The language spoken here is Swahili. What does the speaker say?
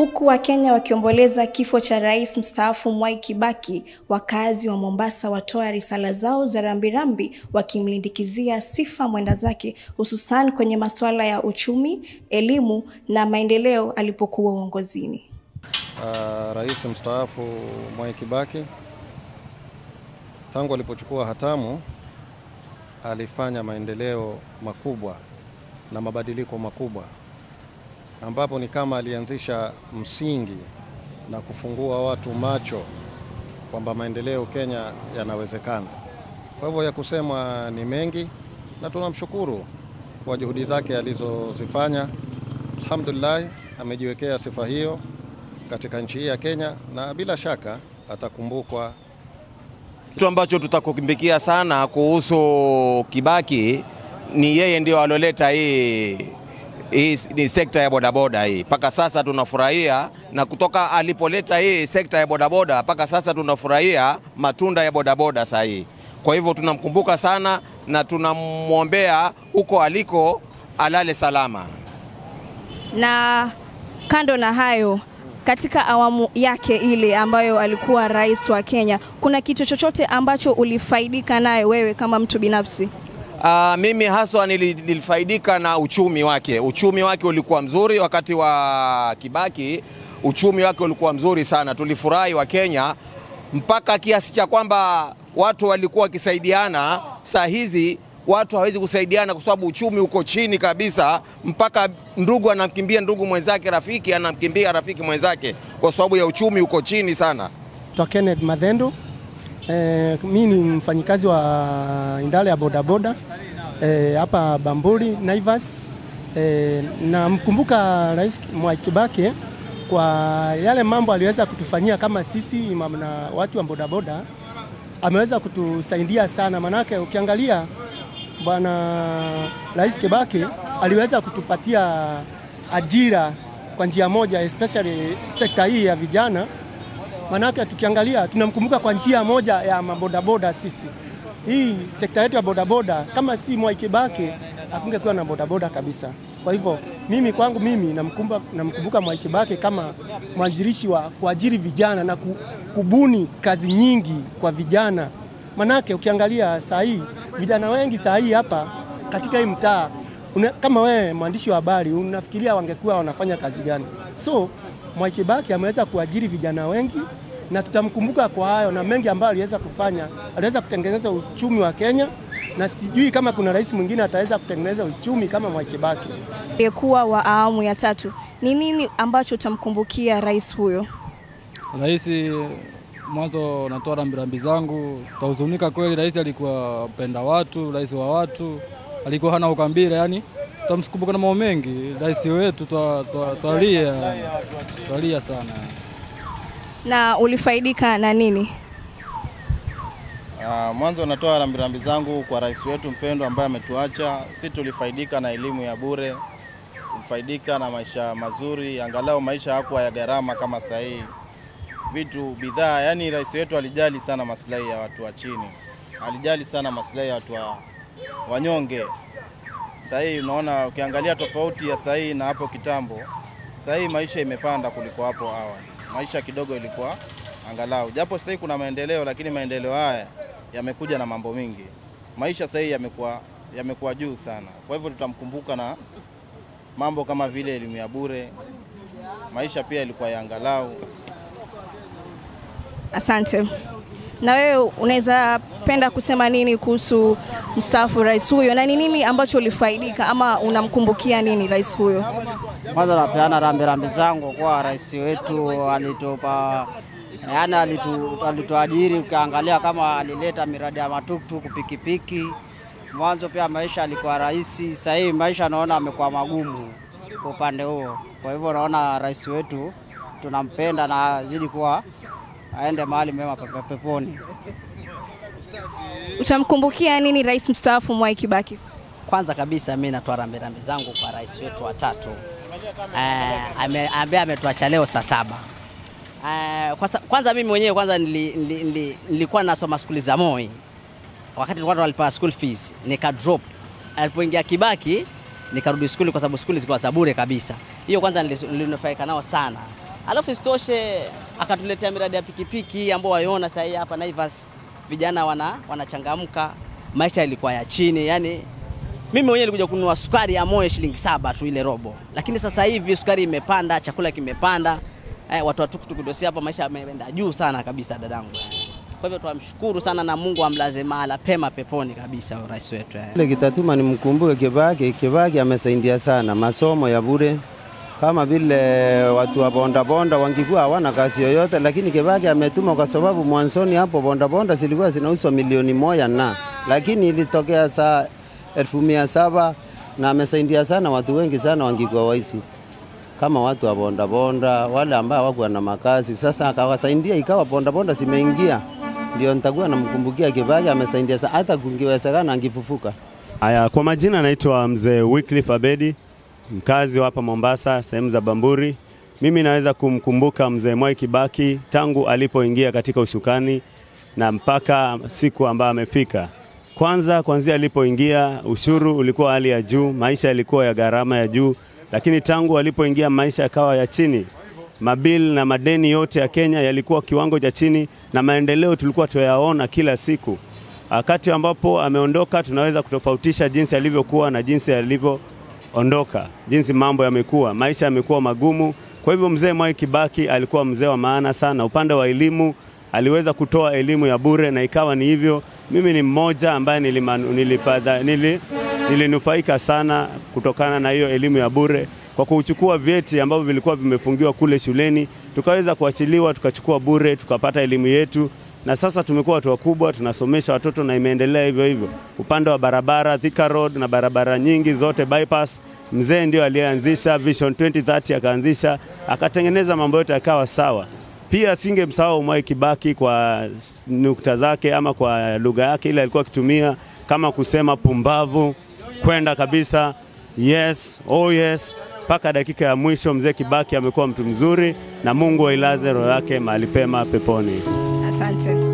Huku Wakenya wakiomboleza kifo cha rais mstaafu Mwai Kibaki, wakazi wa Mombasa watoa risala zao za rambirambi wakimlindikizia sifa mwenda zake, hususan kwenye masuala ya uchumi, elimu na maendeleo alipokuwa uongozini. Uh, rais mstaafu Mwai Kibaki tangu alipochukua hatamu alifanya maendeleo makubwa na mabadiliko makubwa ambapo ni kama alianzisha msingi na kufungua watu macho kwamba maendeleo Kenya yanawezekana. Kwa hivyo ya kusema ni mengi, na tunamshukuru kwa juhudi zake alizozifanya. Alhamdulillah, amejiwekea sifa hiyo katika nchi hii ya Kenya, na bila shaka atakumbukwa. Kitu ambacho tutakukimbikia sana kuhusu Kibaki ni yeye ndio aloleta hii hii ni sekta ya bodaboda hii. Mpaka sasa tunafurahia, na kutoka alipoleta hii sekta ya bodaboda mpaka sasa tunafurahia matunda ya bodaboda saa hii. Kwa hivyo tunamkumbuka sana na tunamwombea huko aliko alale salama. Na kando na hayo, katika awamu yake ile ambayo alikuwa rais wa Kenya, kuna kitu chochote ambacho ulifaidika naye wewe kama mtu binafsi? Uh, mimi haswa nilifaidika na uchumi wake. Uchumi wake ulikuwa mzuri wakati wa Kibaki, uchumi wake ulikuwa mzuri sana. Tulifurahi wa Kenya mpaka kiasi cha kwamba watu walikuwa wakisaidiana. Saa hizi watu hawezi kusaidiana kwa sababu uchumi uko chini kabisa, mpaka ndugu anamkimbia ndugu mwenzake, rafiki anamkimbia rafiki mwenzake kwa sababu ya uchumi uko chini sana. Twa Kenneth Madhendo. Eh, mi ni mfanyikazi wa indale ya bodaboda hapa e, Bamburi Naivas. e, na mkumbuka Rais Mwai Kibaki kwa yale mambo aliweza kutufanyia kama sisi na watu wa bodaboda, ameweza kutusaidia sana, manake ukiangalia bwana Rais Kibaki aliweza kutupatia ajira kwa njia moja, especially sekta hii ya vijana Manake tukiangalia tunamkumbuka kwa njia moja ya mabodaboda. Sisi hii sekta yetu ya bodaboda, kama si Mwai Kibaki hakungekuwa na bodaboda kabisa. Kwa hivyo mimi kwangu mimi namkumbuka, Mwai Kibaki kama mwanzilishi wa kuajiri vijana na kubuni kazi nyingi kwa vijana. Manake ukiangalia saa hii vijana wengi saa hii hapa katika hii mtaa, kama wewe mwandishi wa habari unafikiria wangekuwa wanafanya kazi gani? So Mwai Kibaki ameweza kuajiri vijana wengi na tutamkumbuka kwa hayo na mengi ambayo aliweza kufanya. Aliweza kutengeneza uchumi wa Kenya, na sijui kama kuna rais mwingine ataweza kutengeneza uchumi kama Mwai Kibaki. Aliyekuwa wa awamu ya tatu, ni nini ambacho utamkumbukia rais huyo? Rais, mwanzo natoa rambirambi zangu, tahuzunika kweli. Rais alikuwa mpenda watu, rais wa watu, alikuwa hana ukambira yani tutamkumbuka na mambo mengi. Rais wetu twalia twalia sana. Na ulifaidika na nini? Uh, mwanzo natoa rambirambi zangu kwa rais wetu mpendwa ambaye ametuacha. Si tulifaidika na elimu ya bure, tulifaidika na maisha mazuri, angalau maisha hakuwa ya gharama kama sasa hii vitu bidhaa. Yani rais wetu alijali sana maslahi ya watu wa chini, alijali sana maslahi ya watu wa wanyonge. Sasa hii unaona, ukiangalia tofauti ya sasa hii na hapo kitambo, sasa hii maisha imepanda kuliko hapo awali. Maisha kidogo ilikuwa angalau, japo sasa kuna maendeleo, lakini maendeleo haya yamekuja na mambo mingi. Maisha sasa yamekuwa yamekuwa juu sana, kwa hivyo tutamkumbuka na mambo kama vile elimu ya bure. Maisha pia ilikuwa ya angalau. Asante. Na wewe unaweza penda kusema nini kuhusu mstaafu rais huyo, na ni nini ambacho ulifaidika ama unamkumbukia nini rais huyo? Kwanza napeana rambirambi zangu kwa rais wetu, alitupa yani, alitu, alituajiri. Ukiangalia kama alileta miradi ya matuktuk, pikipiki. Mwanzo pia maisha alikuwa rahisi, sasa hivi maisha naona amekuwa magumu kwa upande huo. Kwa hivyo naona rais wetu tunampenda na azidi kuwa aende mahali mema peponi. Utamkumbukia nini rais mstaafu Mwai Kibaki? Kwanza kabisa mi natoa rambirambi zangu kwa rais wetu wa tatu ambaye ame, ametuacha leo saa saba. Uh, kwanza mimi mwenyewe kwanza nili, nili, nili, nilikuwa nasoma skuli za Moi wakati watu walipa school fees nika drop. Alipoingia Kibaki nikarudi skuli kwa sababu skuli zilikuwa za bure kabisa. Hiyo kwanza nilinufaika nao sana Alafu isitoshe akatuletea miradi ya pikipiki ambao waiona sahii hii hapa Naivas, vijana wana wanachangamka, maisha yalikuwa ya chini. Yani mimi mwenyewe nilikuja kununua sukari ya moyo shilingi saba tu ile robo, lakini sasa hivi sukari imepanda, chakula kimepanda, eh, watu wa tukutuku ndio hapa, maisha yameenda juu sana kabisa dadangu. Kwa hivyo tuamshukuru sana na Mungu amlaze mahala pema peponi kabisa rais wetu. eh. Ile kitatuma nimkumbuke Kibaki. Kibaki amesaidia sana masomo ya bure, kama vile watu wa bondabonda wangikuwa hawana kazi yoyote, lakini Kibaki ametuma kwa sababu mwanzoni hapo bondabonda zilikuwa zinauzwa milioni moja na lakini ilitokea saa elfu mia saba na amesaidia sana watu wengi sana wangikuwa waisi kama watu wa bondabonda wale ambao hawakuwa na makazi. Sasa akawasaidia ikawa bondabonda zimeingia, ndio nitakuwa namkumbukia Kibaki. Amesaidia sana, hata kungiwezekana angifufuka. Haya, kwa majina anaitwa mzee Wycliffe Abedi, mkazi wa hapa Mombasa, sehemu za Bamburi. Mimi naweza kumkumbuka mzee Mwai Kibaki tangu alipoingia katika ushukani na mpaka siku ambayo amefika. Kwanza, kuanzia alipoingia ushuru ulikuwa hali ya juu, maisha yalikuwa ya gharama ya juu, lakini tangu alipoingia maisha yakawa ya chini. Mabili na madeni yote ya Kenya yalikuwa kiwango cha chini na maendeleo tulikuwa tuyaona kila siku. Wakati ambapo ameondoka, tunaweza kutofautisha jinsi alivyokuwa na jinsi alivyoondoka, jinsi mambo yamekuwa, maisha yamekuwa magumu. Kwa hivyo mzee Mwai Kibaki alikuwa mzee wa maana sana. Upande wa elimu aliweza kutoa elimu ya bure na ikawa ni hivyo. Mimi ni mmoja ambaye nilinufaika nili, nilinufaika sana kutokana na hiyo elimu ya bure kwa kuchukua vyeti ambavyo vilikuwa vimefungiwa kule shuleni, tukaweza kuachiliwa, tukachukua bure, tukapata elimu yetu na sasa tumekuwa watu wakubwa, tunasomesha watoto na imeendelea hivyo hivyo. Upande wa barabara Thika Road na barabara nyingi zote bypass, mzee ndio aliyeanzisha Vision 2030 akaanzisha, akatengeneza mambo yote yakawa sawa. Pia singemsahau Mwai Kibaki kwa nukta zake ama kwa lugha yake ile alikuwa akitumia kama kusema pumbavu, kwenda kabisa, yes, oh yes, mpaka dakika ya mwisho. Mzee Kibaki amekuwa mtu mzuri, na Mungu ailaze roho yake mahali pema peponi. Asante.